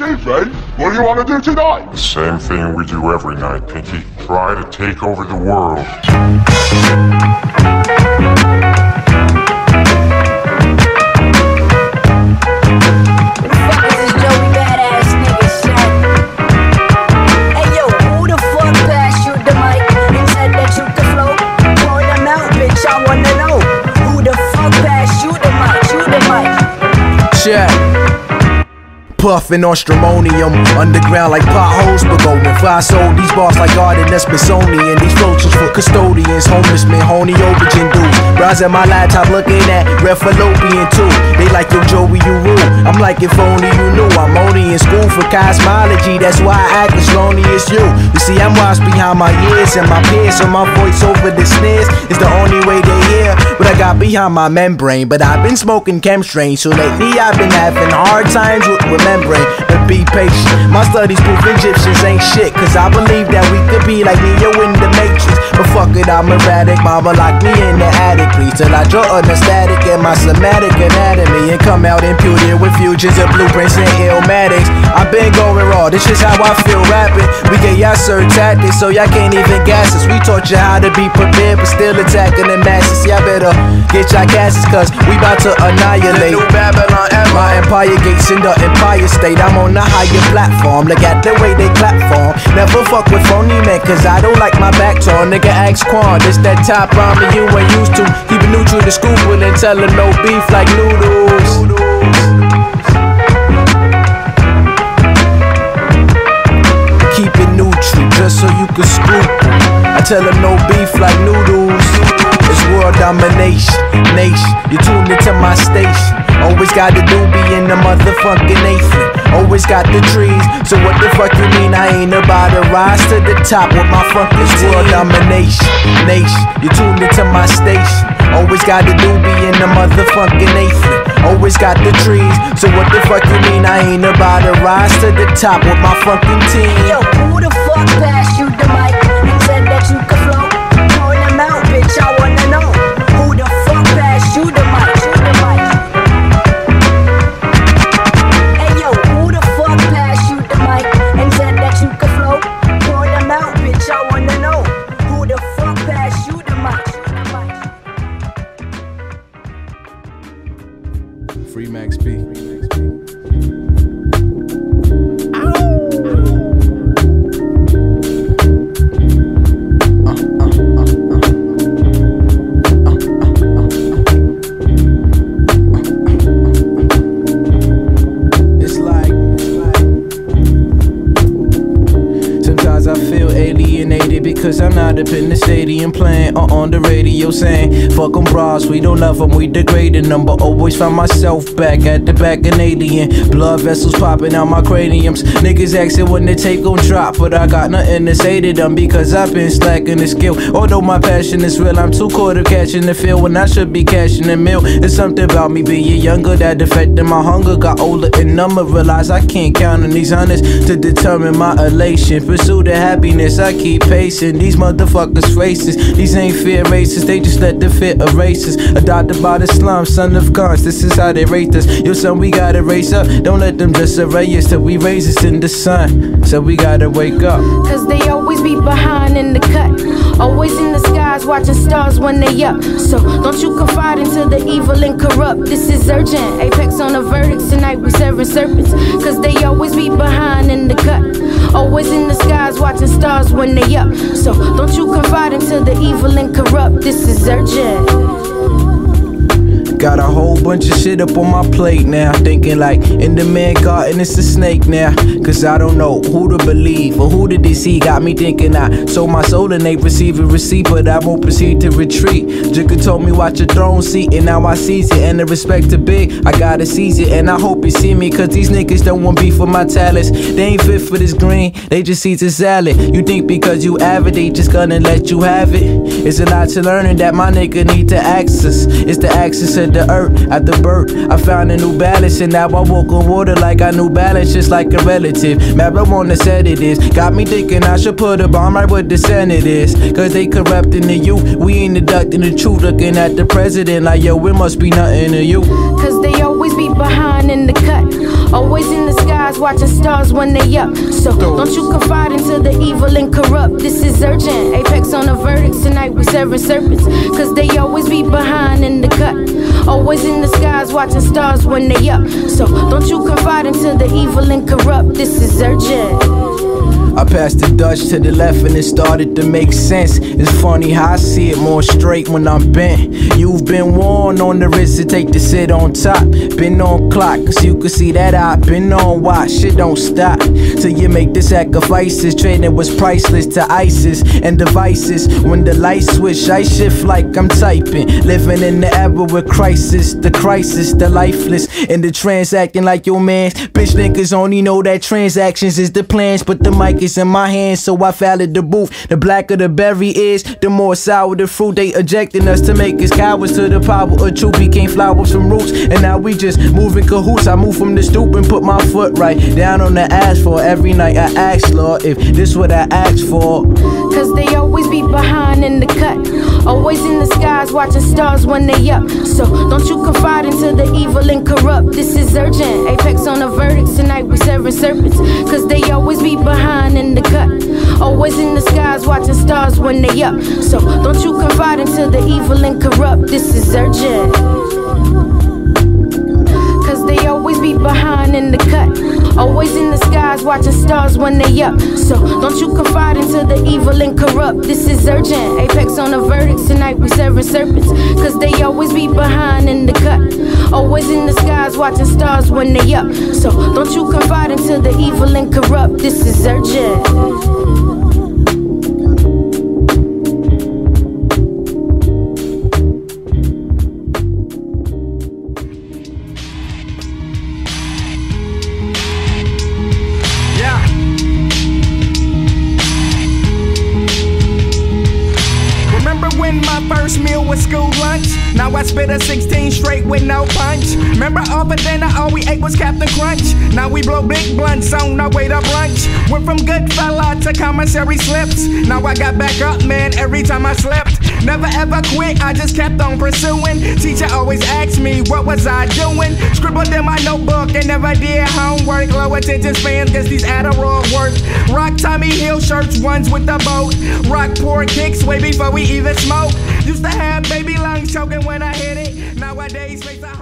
Stephen, eh? what do you want to do tonight? The same thing we do every night, Pinky. Try to take over the world. Puffin' on stramonium, underground like potholes, but going fly sold these bars like art and Smithsonian. These floats for custodians, homeless men, honey aubergine dudes. Rise at my laptop looking at red fallopian too. They like yo Joey, you rule. I'm like if only you knew. I'm only in school for cosmology, that's why I act as lonely as you. You see, I'm washed behind my ears and my peers, so my voice over the snares is the only way they hear what I got behind my membrane. But I've been smoking chemstrain, so lately I've been having hard times with remembering. But be patient. My studies prove Egyptians ain't shit, cause I believe that we could be like Neo in the Matrix. But fuck it, I'm erratic. Mama locked me in the attic, please, till I draw on the static in my somatic anatomy and come out imputed with fusions and blueprints and illmatics. I've been going raw, this is how I feel rapping. We get y'all certain tactics, so y'all can't even gas us. We taught you how to be prepared, but still attacking the masses. Y'all better get y'all gases, cause we about to annihilate. The New Babylon. My empire gates in the empire state. I'm on a higher platform. Look at the way they clap for 'em. Never fuck with phony men, cause I don't like my back torn. Nigga, ask Quan. This that top rhyming you ain't used to. Keep it neutral to school, and tell no beef like noodles. keep it neutral just so you can scoop. I tell no beef like noodles. It's world domination, nation. You tuned into my station. Always got the doobie in the motherfucking Nathan. Always got the trees. So what the fuck you mean I ain't about to rise to the top with my fucking world domination, nation. You tuned into my station. Always got the doobie in the motherfucking Nathan. Always got the trees. So what the fuck you mean I ain't about to rise to the top with my fucking team? Yo, who the fuck passed Free Max B. up in the stadium playing or on the radio saying, fuck them bras, we don't love them, we degrading them. But always find myself back at the back of alien. Blood vessels popping out my craniums. Niggas asking when the tape gon' drop, but I got nothing to say to them because I've been slacking the skill. Although my passion is real, I'm too caught up catching the feel when I should be cashing the meal. It's something about me being younger that affected my hunger. Got older and number, realize I can't count on these hundreds to determine my elation. Pursue the happiness, I keep pacing. These motherfuckers racist. These ain't fear races, they just let the fear erase us. Adopted by the slum, son of guns. This is how they rate us. Yo, son, we gotta raise up. Don't let them just array us till we raise us in the sun. So we gotta wake up. Cause they always be behind in the cut. Always skies, watching stars when they up. So don't you confide into the evil and corrupt. This is urgent. Apex on the verdicts tonight, we serving serpents. Cause they always be behind in the cut. Always in the skies, watching stars when they up. So don't you confide into the evil and corrupt. This is urgent. Got a whole bunch of shit up on my plate now. Thinking like in the man garden, it's a snake now. Cause I don't know who to believe or who to deceive. Got me thinking I sold my soul and they receive a receipt, but I won't proceed to retreat. Jigga told me watch your throne seat, and now I seize it. And the respect to big, I gotta seize it. And I hope you see me, cause these niggas don't want beef with my talents. They ain't fit for this green, they just eat the salad. You think because you avid, they just gonna let you have it. It's a lot to learning that my nigga need to access. It's the access of the earth at the birth. I found a new balance, and now I walk on water like I knew balance, just like a relative. Marijuana said it is. Got me thinking I should put a bomb right where the Senate is. Cause they corrupting the youth. We ain't deducting the truth, looking at the president like, yo, it must be nothing to you. Cause they always be behind in the cut. Always in the skies, watching stars when they up. So don't you confide into the evil and corrupt. This is urgent. Apex on the verdict. tonight. We serving serpents, cause they always be behind in the cut. Always in the skies, watching stars when they up. So don't you confide into the evil and corrupt. This is urgent. I passed the Dutch to the left and it started to make sense. It's funny how I see it more straight when I'm bent. You've been warned on the wrist to take the sit on top. Been on clock, cause you can see that I've been on watch. Shit don't stop till you make the sacrifices. Trading was priceless to ISIS and devices. When the lights switch, I shift like I'm typing. Living in the era with crisis, the crisis, the lifeless. And the transacting like your man. Bitch niggas only know that transactions is the plans, but the mic is in my hands, so I fouled the booth. The blacker the berry is, the more sour the fruit. They ejecting us to make us cowards to the power of truth. Became flowers from roots, and now we just moving cahoots. I move from the stoop and put my foot right down on the asphalt. Every night I ask, Lord, if this what I asked for. Cause they always be behind in the cut. Always in the skies, watching stars when they up. So don't you confide into the evil and corrupt. This is urgent. Apex on the verdicts tonight. We serving serpents. Cause they always be behind in the cut. Always in the skies, watching stars when they up. So don't you confide into the evil and corrupt. This is urgent. Cause they always be behind in the cut. Always in the skies, watching stars when they up. So don't you confide into the evil and corrupt. This is urgent. Apex on the verdicts tonight. We serving serpents. Cause they always be behind in the cut. Always in the skies, watching stars when they up. So don't you confide into the evil and corrupt. This is urgent. Now I spit a 16 straight with no punch. Remember all for dinner, all we ate was Captain Crunch. Now we blow big blunts on our way to brunch. Went from good fella to commissary slips. Now I got back up, man, every time I slept. Never ever quit, I just kept on pursuing. Teacher always asked me, what was I doing? Scribbled in my and never did homework. Low attention spans, guess these Adderall work. Rock Tommy Hill shirts, ones with the boat. Rock poor kicks way before we even smoke. Used to have baby lungs choking when I hit it. Nowadays, face a